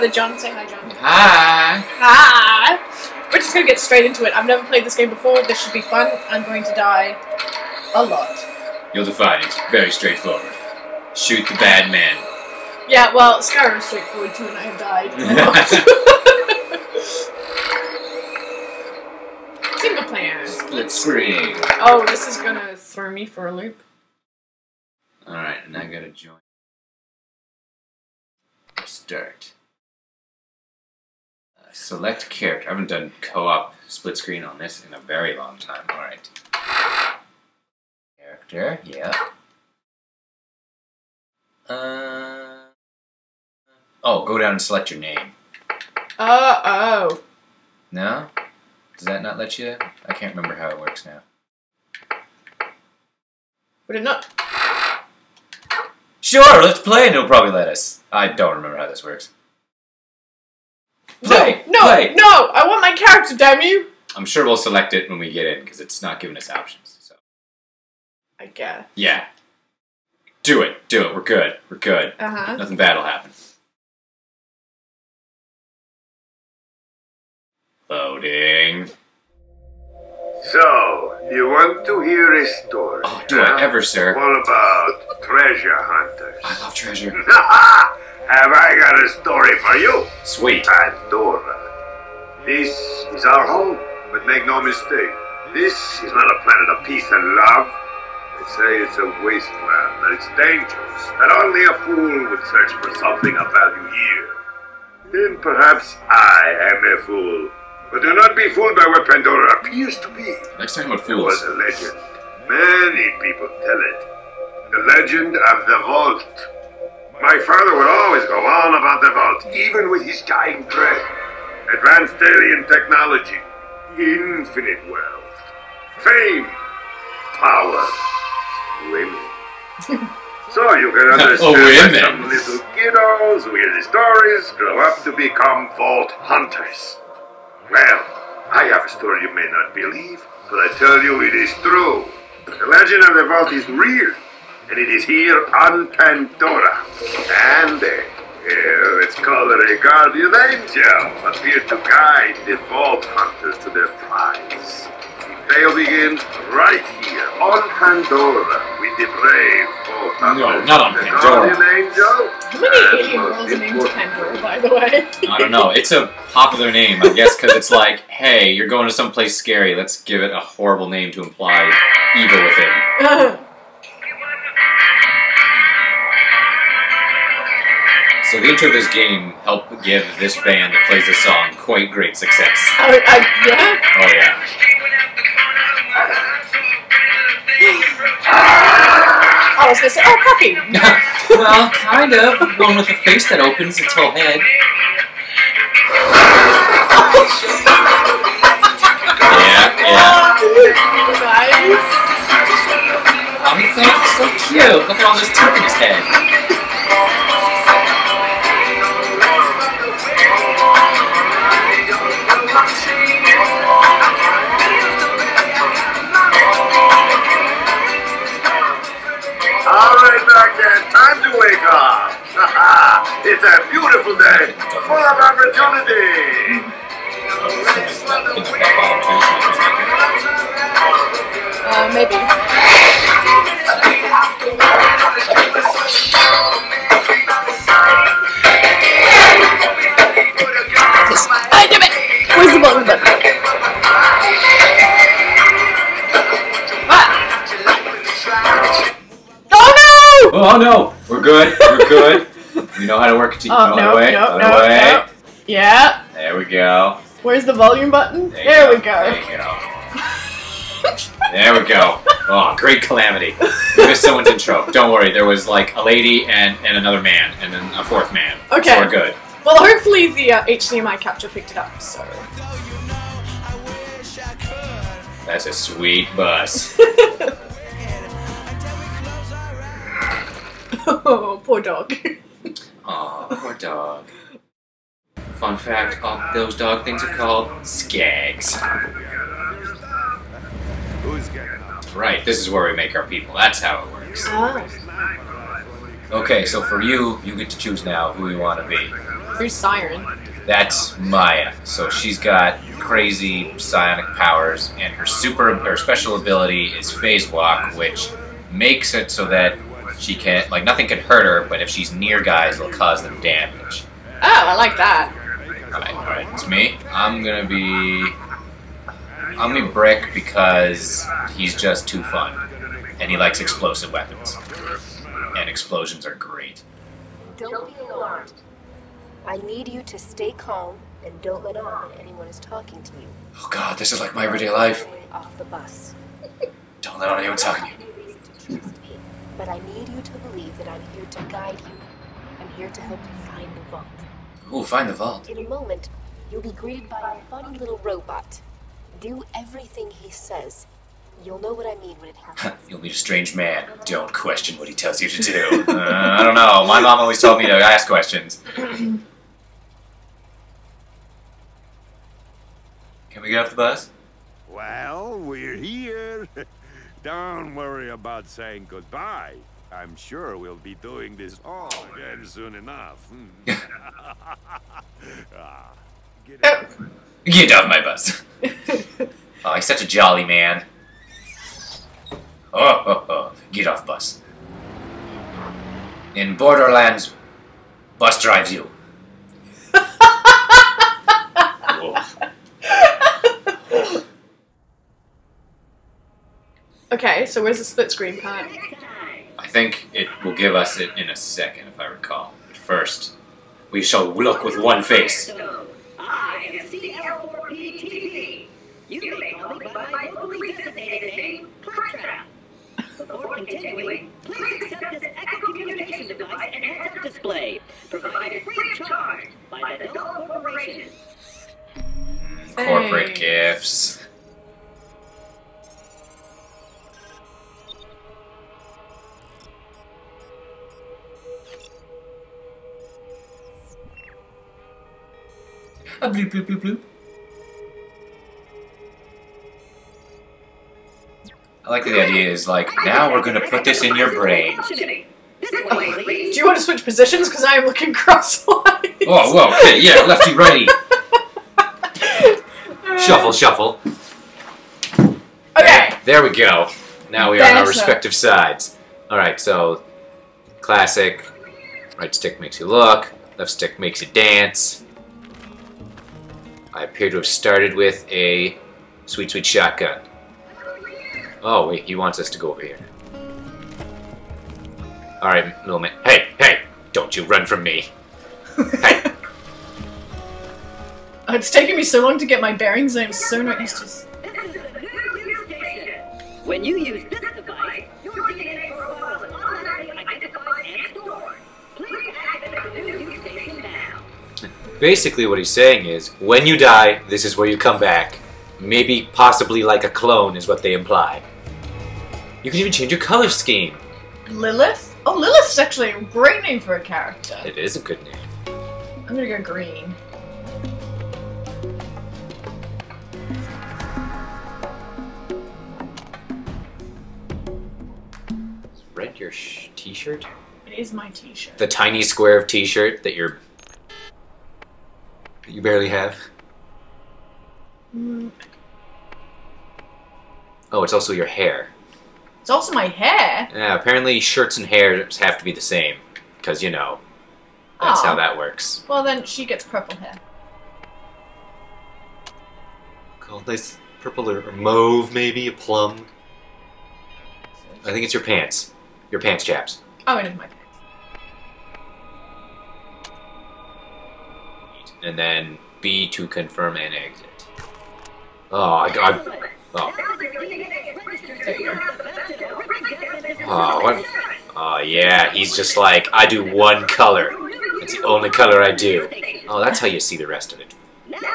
kung John. Say hi, John. Hi. Hi. We're just gonna get straight into it. I've never played this game before. This should be fun. I'm going to die a lot. You'll define it's very straightforward. Shoot the bad man. Yeah, well, Skyrim's straightforward too, and I have died a lot. Single player. Split screen. Oh, this is gonna throw me for a loop. Alright, and I gotta join. Start. Select character. I haven't done co-op split screen on this in a very long time. Alright. Character, yeah. Uh, oh, go down and select your name. Uh oh. No? Does that not let you? I can't remember how it works now. Would it not? Sure, let's play and it'll probably let us. I don't remember how this works. Play, no, no, play. no! I want my character, damn you! I'm sure we'll select it when we get in because it's not giving us options. So I guess. yeah, do it, do it. We're good. We're good. Uh huh. Nothing bad will happen. Loading. So, you want to hear a story? Oh, do I ever, sir? What about treasure hunters? I love treasure. Have I got a story for you? Sweet. Pandora. This is our home, but make no mistake, this is not a planet of peace and love. They say it's a wasteland, that it's dangerous, that only a fool would search for something of value here. Then perhaps I am a fool. But do not be fooled by what Pandora appears to be. Next time about It was a legend. Many people tell it. The legend of the vault. My father would always go on about the vault, even with his dying breath. Advanced alien technology, infinite wealth, fame, power, women. so you can oh, understand Oh, women. some little kiddos with the stories grow up to become vault hunters. Well, I have a story you may not believe, but I tell you it is true. The legend of the vault is real, and it is here on Pandora. And uh, uh, it's called a guardian angel, appeared to guide the vault hunters to their prize. The tale begins right here on Pandora with the brave vault No, not on the Pandora. guardian angel. How many and alien most worlds are named important- Pandora, by the way? I don't know. It's a popular name, I guess, because it's like, hey, you're going to someplace scary. Let's give it a horrible name to imply evil within. So the intro of this game helped give this band that plays this song quite great success. I, I, yeah? Oh yeah. I was gonna say, oh, puppy! well, kind of. One with a face that opens its whole head. Yeah, yeah. Nice. Oh, he so cute. Look at all this teeth in his head. Wake up. it's a beautiful day, full of opportunity. Uh, maybe. I damn it! Where's the button button? Ah! Oh no! We're good. We're good. we know how to work. T- Oh, oh, no, way. no, no, no. Yeah. There we go. Where's the volume button? There, There, you we There go. you go. There we go. Oh, great calamity. We missed someone's intro. Don't worry, there was like a lady and, and another man, and then a fourth man. Okay. So we're good. Well, hopefully the uh, HDMI capture picked it up, so. That's a sweet bus. oh, poor dog. oh, poor dog. Fun fact, all those dog things are called skags. Who's getting up? Right, this is where we make our people. That's how it works. works. Oh, Okay, so for you, you get to choose now who you want to be. who's Siren? That's Maya. So she's got crazy psionic powers, and her super her special ability is phase walk, which makes it so that she can't, like nothing can hurt her, but if she's near guys, it'll cause them damage. Oh, I like that. Alright, alright, it's me. I'm gonna be I'm gonna be Brick because he's just too fun. And he likes explosive weapons. And explosions are great. Don't be alarmed. I need you to stay calm and don't let on that anyone is talking to you. Oh god, this is like my everyday life. Off the bus. Don't let anyone talking to you. But I need you to believe that I'm here to guide you. I'm here to help you find the vault. Ooh, find the vault. In a moment, you'll be greeted by a funny little robot. Do everything he says. You'll know what I mean when it happens. You'll meet a strange man. Don't question what he tells you to do. Uh, I don't know. My mom always told me to ask questions. Can we get off the bus? Well, we're here. Don't worry about saying goodbye. I'm sure we'll be doing this all again soon enough. Hmm. Ah, get in. Get off my bus. Oh, he's such a jolly man. Oh, oh, oh. Get off bus. In Borderlands, bus drives you. Whoa. Okay, so where's the split screen part? I think it will give us it in a second, if I recall. But first, we shall look with one face. I am CL4PTP. You may call me by my locally designated name, Claptrap. Before continuing, please accept this Echo communication device and heads-up display, provided free of charge by the Dahl Corporation. Corporate gifts. A bloop bloop bloop bloop. I like the idea is like, now we're gonna put this in your brain. This way, Do you want to switch positions? Because I am looking crosswise. Oh, whoa, whoa, okay, yeah, lefty righty. Shuffle, shuffle. Okay. There we go. Now we are on our Better. respective sides. Alright, so classic. Right stick makes you look, left stick makes you dance. I appear to have started with a sweet, sweet shotgun. Oh, wait, he wants us to go over here. Alright, little man. Hey, hey! Don't you run from me! hey! It's taken me so long to get my bearings. I'm so not used to. This is a new use station. When you use this Basically, what he's saying is, when you die, this is where you come back. Maybe, possibly like a clone, is what they imply. You can even change your color scheme. Lilith? Oh, Lilith's actually a great name for a character. It is a good name. I'm gonna go green. Is red your t-shirt? It is my t-shirt. The tiny square of t-shirt that you're... you barely have? Mm, Oh, it's also your hair. It's also my hair. Yeah, apparently shirts and hairs have to be the same. Because, you know, that's Aw. how that works. Well, then she gets purple hair. Called nice purple or mauve, maybe? A plum? I think it's your pants. Your pants, chaps. Oh, it is my pants. And then B to confirm and exit. Oh, I got. Oh, oh, what? Oh, yeah. He's just like, I do one color. It's the only color I do. Oh, that's how you see the rest of it.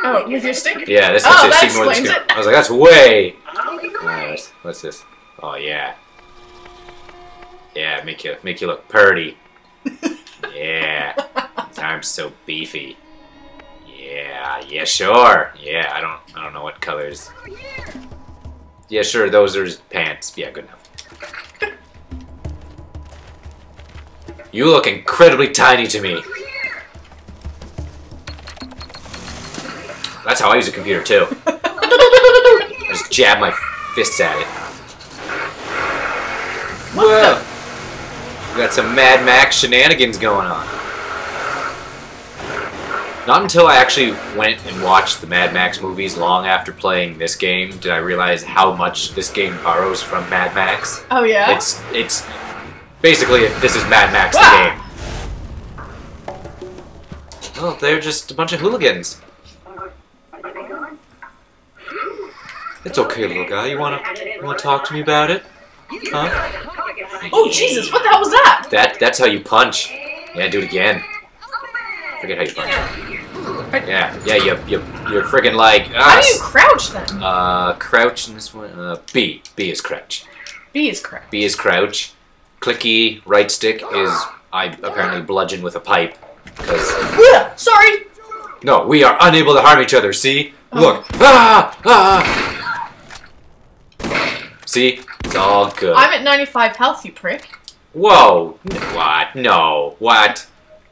Oh, with your stick? Yeah, that's Oh, how you that see more than explains it. I was like, that's way. Uh, what's, what's this? Oh yeah. Yeah, make you make you look purty. yeah. His arm's so beefy. Yeah, yeah, sure. Yeah, I don't I don't know what colors. Yeah, sure, those are his pants. Yeah, good enough. You look incredibly tiny to me. That's how I use a computer too. I just jab my fists at it. Whoa! We got some Mad Max shenanigans going on. Not until I actually went and watched the Mad Max movies long after playing this game did I realize how much this game borrows from Mad Max. Oh yeah. It's it's basically this is Mad Max the Ah! game. Oh, they're just a bunch of hooligans. It's okay, little guy. You wanna you wanna talk to me about it? Huh? oh Jesus! What the hell was that? That that's how you punch. Yeah, do it again. Forget how you punch. Yeah, yeah, you you you're friggin' like How ah, do you crouch then? uh crouch in this one. Uh, B B is crouch. B is crouch. B is crouch. Clicky right stick is I apparently bludgeon with a pipe. Because Ugh, Sorry. no, we are unable to harm each other. See, look. Ah ah. See, it's all good. I'm at 95 health, you prick. Whoa! What? No. What?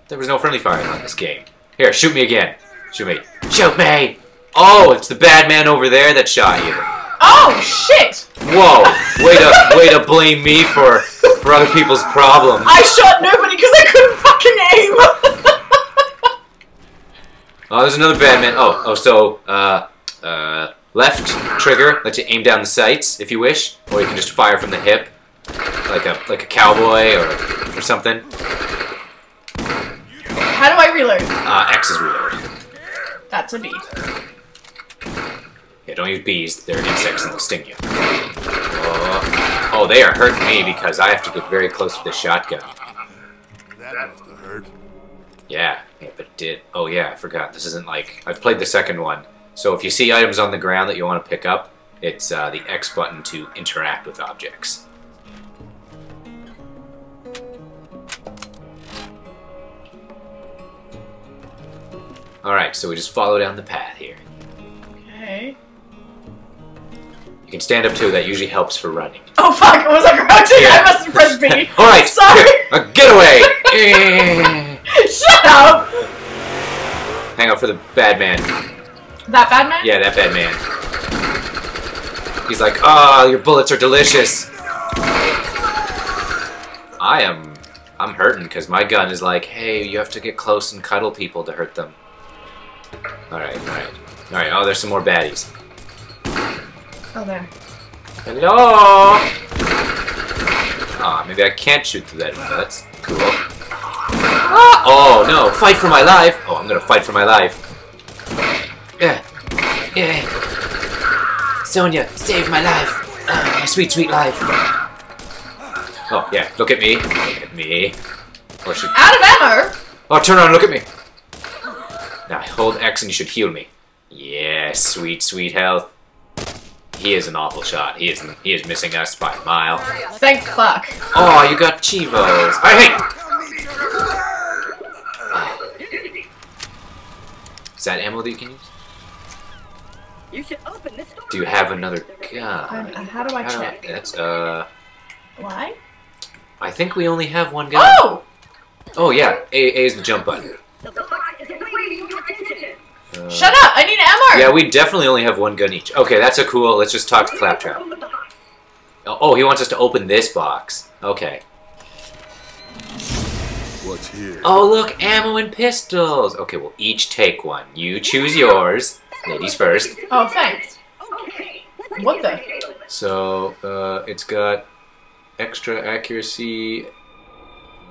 There was no friendly fire on this game. Here, shoot me again. Shoot me. Shoot me! Oh, it's the bad man over there that shot you. Oh shit! Whoa! Way to way to blame me for for other people's problems. I shot nobody because I couldn't fucking aim. Oh, there's another bad man. Oh, oh, so uh, uh, left trigger lets you aim down the sights if you wish, or you can just fire from the hip, like a like a cowboy or or something. How do I reload? Uh, X is reload. That's a bee. Yeah, don't use bees. They're insects and they'll sting you. Oh, oh, they are hurting me because I have to get very close to the shotgun. That must have hurt. Yeah, yeah, but it did. Oh yeah, I forgot. This isn't like I've played the second one. So if you see items on the ground that you want to pick up, it's uh, the X button to interact with objects. All right, so we just follow down the path here. Okay. You can stand up too. That usually helps for running. Oh fuck! I was I crouching? Yeah. I must have pressed B. All right, Sorry. uh, get away! Shut up. Hang out for the bad man. That bad man? Yeah, that bad man. He's like, oh, your bullets are delicious. I am, I'm hurting because my gun is like, hey, you have to get close and cuddle people to hurt them. All right, all right, all right. Oh, there's some more baddies. Oh there. Hello. Ah, maybe I can't shoot through that window. That's cool. Ah, oh no! Fight for my life! Oh, I'm gonna fight for my life. Yeah, yeah. Sonia, save my life. Ah, my sweet, sweet life. Oh yeah, look at me. Look at me. Or should Out of ammo. oh turn around, look at me. Now hold X and you should heal me. Yeah, sweet, sweet health. He is an awful shot. He is he is missing us by a mile. Thank fuck. Oh, you got Chivos. I hate. Is that ammo that you can use? You should open this door. Do you have another Um, gun? how do I How do I- check? That's uh. Why? I think we only have one gun. Oh! Oh yeah, A, A is the jump button. The box is awaiting your attention. Uh, Shut up! I need an ammo! Yeah, we definitely only have one gun each. Okay, that's a cool. Let's just talk to Claptrap. Open the box. Oh, he wants us to open this box. Okay. What's here? Oh, look, ammo and pistols. Okay, we'll each take one. You choose yours. Ladies first. Oh, thanks. Okay. What the? So uh, it's got extra accuracy,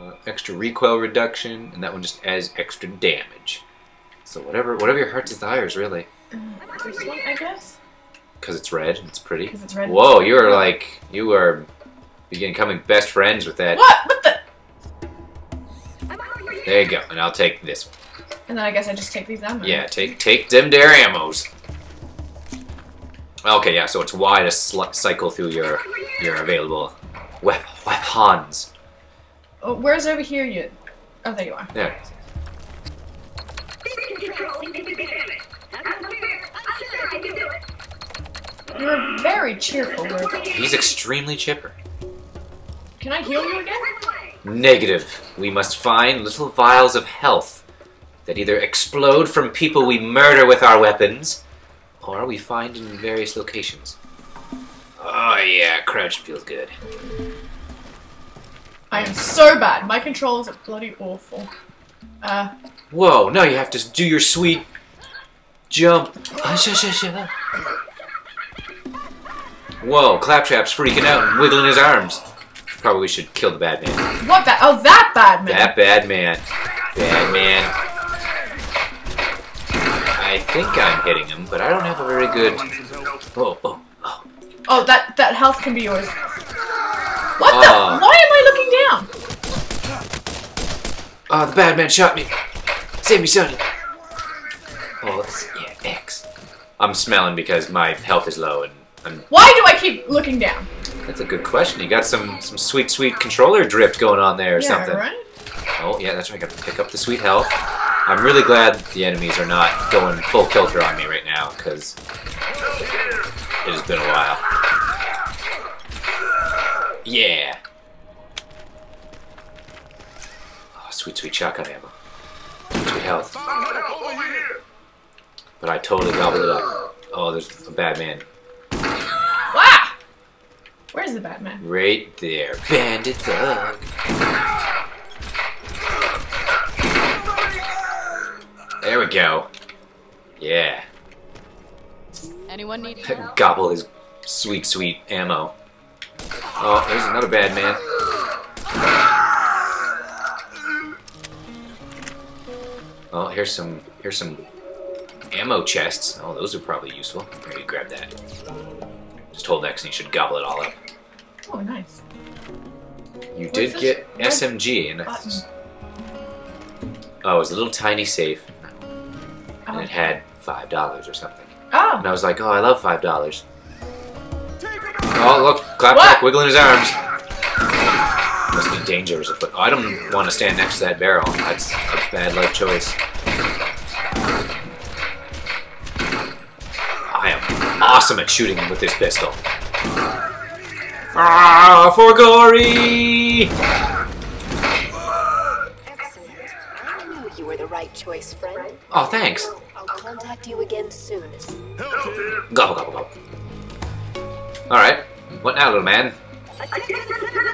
uh, extra recoil reduction, and that one just adds extra damage. So whatever, whatever your heart desires, really, mm, This one, I guess? because it's red it's pretty. 'Cause it's red. Whoa, you are like you are becoming best friends with that. What? What the? There you go, and I'll take this one. And then I guess I just take these ammo. Yeah, take take them there ammos. Okay, yeah, so it's Y to cycle through your your available wep- weapons. Oh, where's over here you? Oh, there you are. There. You're very cheerful, Ruby. He's extremely chipper. Can I heal you again? Negative. We must find little vials of health that either explode from people we murder with our weapons, or we find in various locations. Oh yeah, crouch feels good. I am so bad. My controls are bloody awful. Uh, Whoa, now you have to do your sweet jump. Ah. Whoa, Claptrap's freaking out and wiggling his arms. Probably should kill the bad man. what that? Oh, that bad man. That bad man. Bad man. I think I'm hitting him, but I don't have a very good. Oh, oh, oh. Oh, that that health can be yours. What Oh. the? Why am I looking down? Oh, the bad man shot me. Save me, Sonny. Oh, yeah, X. I'm smelling because my health is low, and I'm, Why do I keep looking down? that's a good question. You got some some sweet, sweet controller drift going on there or yeah, something. right. Oh, yeah, that's right. I got to pick up the sweet health. I'm really glad the enemies are not going full kilter on me right now, because it has been a while. Yeah. Sweet, sweet shotgun ammo. Sweet health. But I totally gobbled it up. Oh, there's a bad man. Wow. Ah! Where's the bad man? Right there. Bandit thug. There we go. Yeah. Anyone need help? Gobble his sweet, sweet ammo. Oh, there's another bad man. Oh, here's some here's some ammo chests. Oh, those are probably useful. Here, you grab that. Just hold X and you should gobble it all up. Oh, nice. You What's did this get SMG, and Button. it's, oh, it was a little tiny safe, and Oh. it had five dollars or something. Oh. And I was like, oh, I love five dollars. Oh, look, Claptrap What? wiggling his arms. Must be dangerous afoot. I don't want to stand next to that barrel. That's a bad life choice. I am awesome at shooting with this pistol. Ah, for glory! Excellent. I knew you were the right choice, friend. Oh, thanks. I'll contact you again soon. Gobble, gobble, gobble. Alright. What now, little man?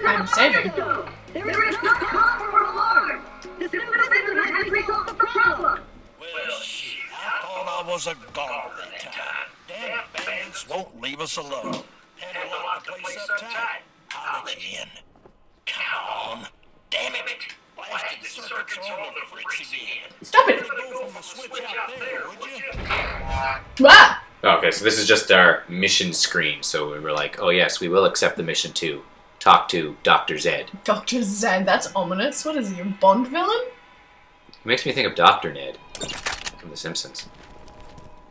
I'm saving. There is no cause for alarm. The citizen has resolved the problem. Well, shit, I thought I was a god that time. Damn bandits won't leave us alone. Had to lock the place up tight. I'll let you in. Come on. Damn it. Blasted circuits are all the fricks again. Stop it. Go from the switch out there, would you? Ah. Okay, so this is just our mission screen. So we were like, oh yes, we will accept the mission to talk to Dr. Zed. Dr. Zed, that's ominous. What is he, a Bond villain? It makes me think of Dr. Ned from The Simpsons.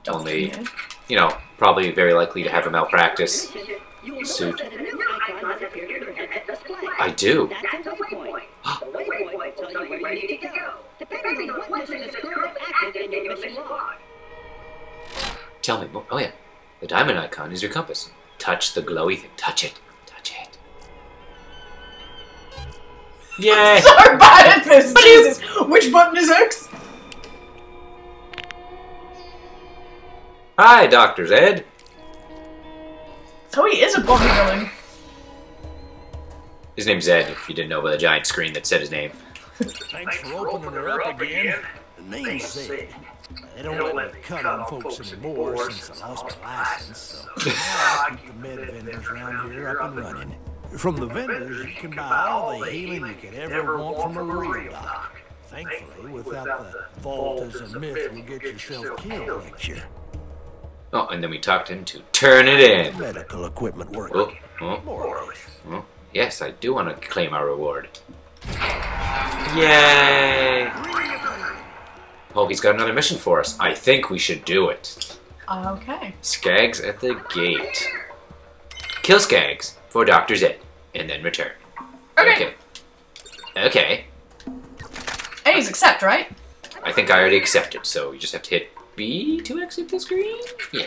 Dr. Only, Ned. you know, probably very likely to have a malpractice. Suit. notice that a new icon has appeared in your headset display. I do. That's a waypoint. The waypoint will tell you where you need to go, depending on what mission is currently active in your mission log. Tell me more. Oh yeah, the diamond icon is your compass. Touch the glowy thing. Touch it. Yay! So bad at this. Jesus. Which button is X? Hi, Dr. Zed. So he is a Bond villain. His name's Zed, if you didn't know by the giant screen that said his name. Thanks for opening her up again. The name's Zed. They don't let me cut on folks anymore since I lost my license, so now I keep the med vendors around here up and running. From the vendors, you can buy all the healing you could ever want from a real doc. Thankfully, without the vault as a myth will get yourself killed lecture. Oh, and then we talked him to turn it in. Medical equipment work. Oh, oh, More or less. oh. Yes, I do want to claim our reward. Yay! Oh, he's got another mission for us. I think we should do it. Okay. Skags at the gate. Kill Skags for Dr. Zed, and then return. Okay. Okay. Okay. A's accept, right? I think I already accepted, so you just have to hit B to exit the screen? Yeah.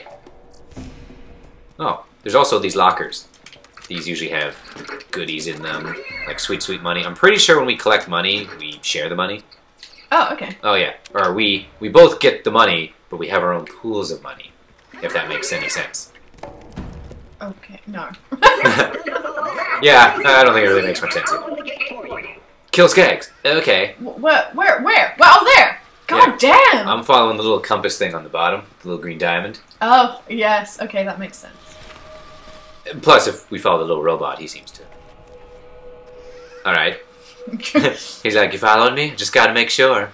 Oh, there's also these lockers. These usually have goodies in them, like sweet, sweet money. I'm pretty sure when we collect money, we share the money. Oh, okay. Oh yeah, or we we both get the money, but we have our own pools of money. If that makes any sense. Okay, no. Yeah, I don't think it really makes much sense. Open the gate for you. Kill Skags. Okay. Wh- Where, where, where? Well, oh, there! God damn! I'm following the little compass thing on the bottom, the little green diamond. oh, yes. Okay, that makes sense. Plus, if we follow the little robot, he seems to. All right. He's like, "You following me? Just got to make sure."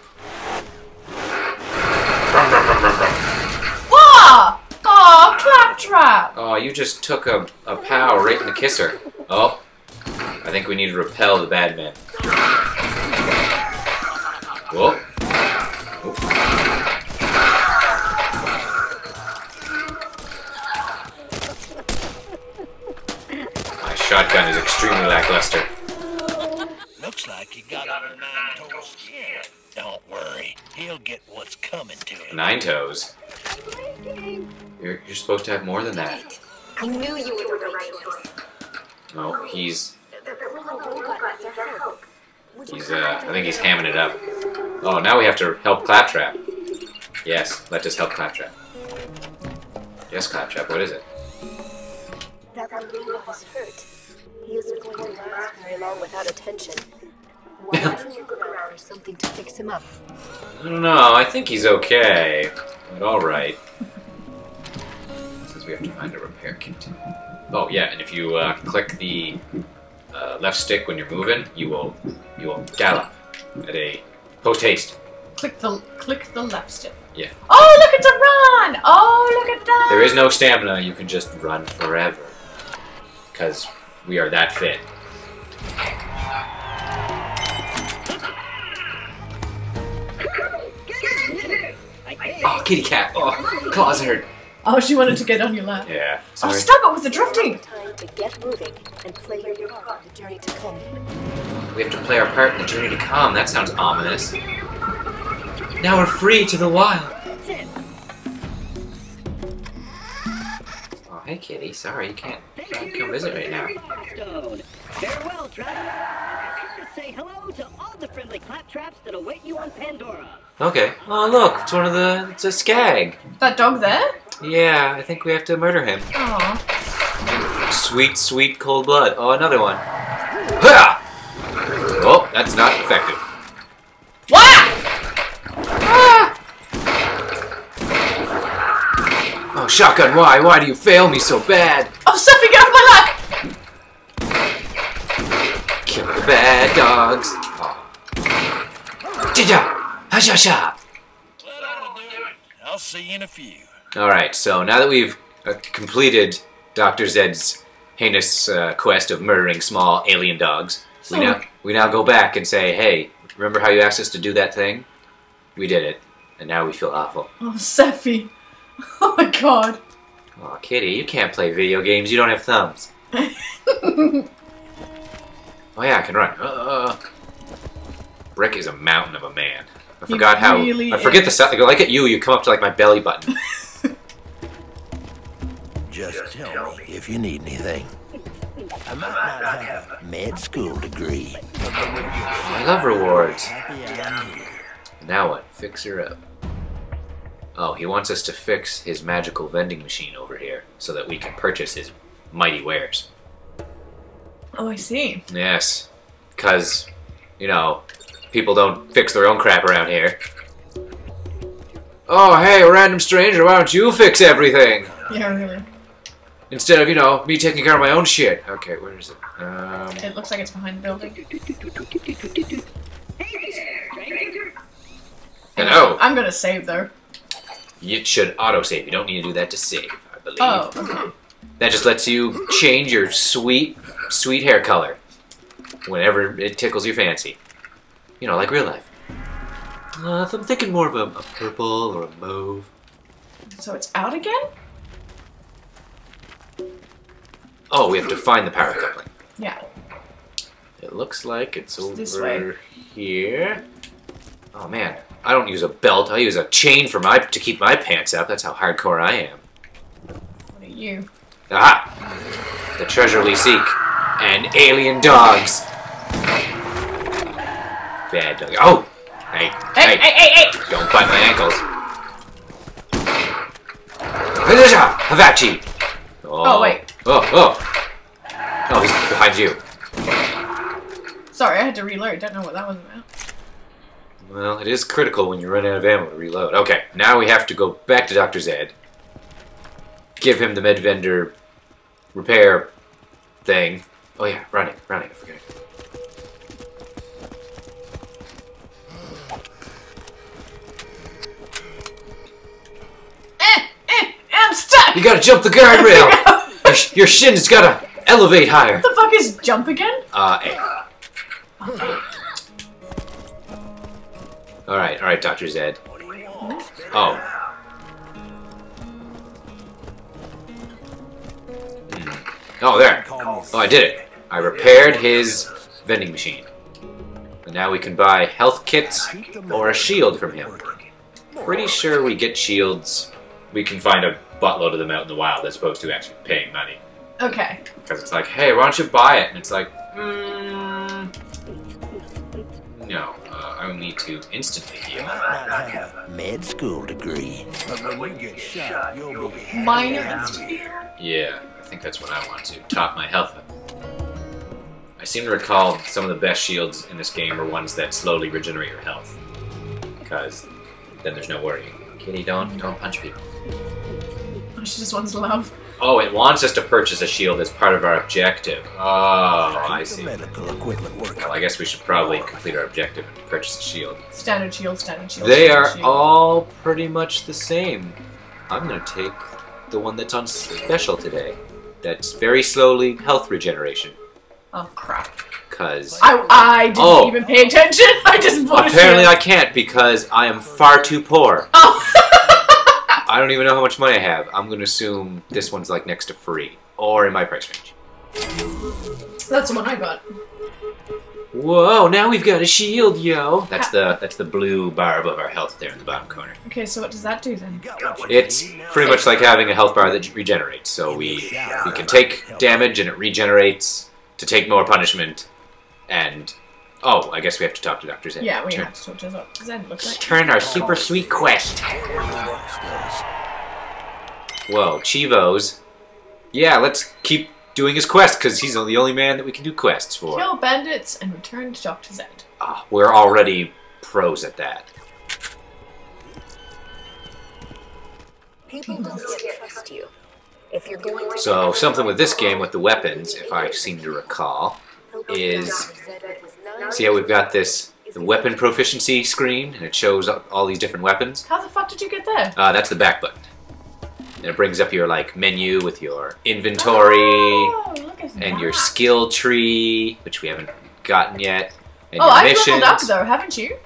Wah! Oh, claptrap! Oh, you just took a, a pow right in the kisser. Oh, I think we need to repel the bad men. Whoa. My shotgun is extremely lackluster. Looks like you got on a nine toes skin. Don't worry, he'll get what's coming to him. Nine toes. You're, you're supposed to have more than that. I knew you were the right choice. No, he's The poor little robot needs our help. Would you he's uh I think he's hamming it up. Oh, now we have to help Claptrap. Yes, let us help Claptrap. Yes, Claptrap, what is it? That robot is hurt. He isn't going to last very long without attention. Why don't you look around for something to fix him up? I don't know, I think he's okay. But alright. Since we have to find a repair kit. Oh yeah, and if you uh, click the uh, left stick when you're moving, you will you will gallop at a post haste. Click the click the left stick. Yeah. Oh, look, it's a run! Oh, look at that! There is no stamina, you can just run forever. Because we are that fit. Oh, kitty cat. Oh, claws hurt. Oh, she wanted to get on your lap. Yeah, Oh, sorry. stop it with the drifting! Time to get moving and play your part in the journey to come. We have to play our part in the journey to come. That sounds ominous. Now we're free to the wild. Oh, hey, kitty. Sorry, you can't, can't come visit right now. Stone. Farewell, traveler. Be sure to say hello to all the friendly claptraps that await you on Pandora. Okay. Oh, look. It's one of the... It's a skag. That dog there? Yeah, I think we have to murder him. Oh. Sweet, sweet cold blood. Oh, another one. Ha! Oh, that's not effective. Wah! Ah! Oh, shotgun, why? Why do you fail me so bad? Oh, Sophie, get off my lap! Kill the bad dogs. Oh. Jija! Ha-sha-sha! That ought to. I'll see you in a few. Alright, so now that we've uh, completed Dr. Zed's heinous uh, quest of murdering small alien dogs, we now, we now go back and say, hey, remember how you asked us to do that thing? We did it. And now we feel awful. Oh, Sephi. Oh my god. Aw, Kitty, you can't play video games. You don't have thumbs. Oh yeah, I can run. Uh, Rick is a mountain of a man. I forgot how. really I forget the is. sound. Like at you, you come up to like my belly button. Just tell me if you need anything. I might not have a med school degree, but when you get I love rewards. happy I'm here. Now what? Fix her up. Oh, he wants us to fix his magical vending machine over here so that we can purchase his mighty wares. Oh, I see. Yes, because you know people don't fix their own crap around here. Oh, hey, random stranger, why don't you fix everything? Yeah, really. Instead of, you know, me taking care of my own shit. Okay, where is it? Um, It looks like it's behind the building. Hey there, stranger. hello. I'm gonna save though. It should autosave. You don't need to do that to save, I believe. Oh, okay. That just lets you change your sweet, sweet hair color whenever it tickles your fancy. You know, like real life. Uh, I'm thinking more of a, a purple or a mauve. So it's out again? Oh, we have to find the power coupling. Yeah. It looks like it's, It's this over here. Oh man, I don't use a belt. I use a chain for my to keep my pants up. That's how hardcore I am. What are you? Aha! The treasure we seek. And alien dogs. Bad. Oh! Hey, Hey, hey, hey, hey! Don't bite my ankles. Halaja! Havachi! Oh, wait. Oh, oh, oh. Oh, he's behind you. Sorry, I had to reload. Don't know what that was about. Well, it is critical when you run out of ammo to reload. Okay, now we have to go back to Dr. Zed. Give him the med vendor repair thing. Oh yeah, running, running, I forget. I'm stuck! You gotta jump the guardrail! your, sh- your shin's gotta elevate higher. What the fuck is jump again? Uh. Alright, alright, Dr. Zed. Oh. Hmm. Oh, there. Oh, I did it. I repaired his vending machine. And now we can buy health kits or a shield from him. Pretty sure we get shields. We can find a buttload of them out in the wild as opposed to actually paying money. Okay. Because it's like, hey, why don't you buy it? And it's like, mm, no, uh, I will need to instantly heal. Might have a med school degree, but when you get shot, you'll be Minor Yeah, I think that's what I want to. Top my health up. I seem to recall some of the best shields in this game are ones that slowly regenerate your health. Because then there's no worrying. Kitty, don't don't punch people. She just wants love. Oh, it wants us to purchase a shield as part of our objective. Oh, I see. medical equipment working. Well, I guess we should probably complete our objective and purchase a shield. Standard shield, standard shield. They standard are shield. all pretty much the same. I'm gonna take the one that's on special today. That's very slowly health regeneration. Oh crap! Cause I I didn't Oh. even pay attention. I just bought a apparently I can't because I am far too poor. Oh. I don't even know how much money I have. I'm gonna assume this one's like next to free or in my price range. That's the one I got. Whoa! Now we've got a shield, yo. That's the that's the blue bar above our health there in the bottom corner. Okay, so what does that do then? It's pretty much like having a health bar that regenerates. So we we can take damage and it regenerates to take more punishment. And oh, I guess we have to talk to Doctor Zed. Yeah, we turn, have to talk to Dr. does that look like? turn our super sweet quest. Whoa, Chivos. Yeah, let's keep doing his quest because he's the only man that we can do quests for. Kill bandits and return to Doctor Zed. Ah, we're already pros at that. People don't trust you. If you're going to So something with this game with the weapons, if I seem to recall, is Dr. Zed with his nine see how we've got this the weapon proficiency screen and it shows all these different weapons. How the fuck did you get there? Uh, that's the back button. And it brings up your like menu with your inventory Oh, and that. your skill tree, which we haven't gotten yet. And Oh, your I've missions. leveled up though, haven't you?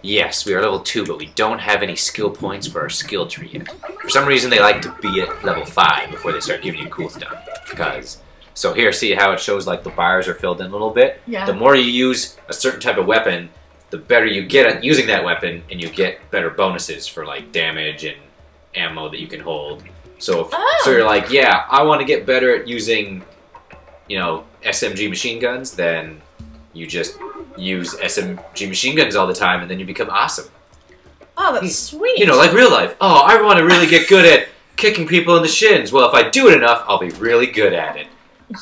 Yes, we are level 2, but we don't have any skill points for our skill tree yet. Oh, for some reason, they like to be at level 5 before they start giving you cool stuff. Because, so here, see how it shows like the bars are filled in a little bit? Yeah. The more you use a certain type of weapon, the better you get at using that weapon, and you get better bonuses for like damage and ammo that you can hold. So, if, Oh. so you're like, yeah, I want to get better at using, you know, SMG machine guns, then you just use SMG machine guns all the time, and then you become awesome. Oh, that's hmm. sweet. You know, like real life. Oh, I want to really get good at kicking people in the shins. Well, if I do it enough, I'll be really good at it.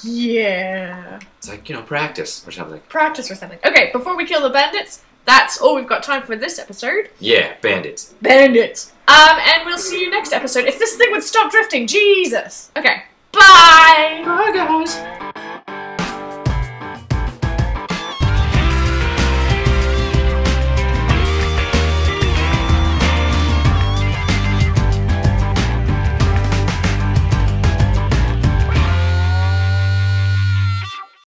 Yeah. It's like, you know, practice or something. Practice or something. Okay, before we kill the bandits, that's all we've got time for this episode. Yeah, bandits. Bandits. Um, and we'll see you next episode. If this thing would stop drifting, Jesus. Okay. Bye. Bye, guys.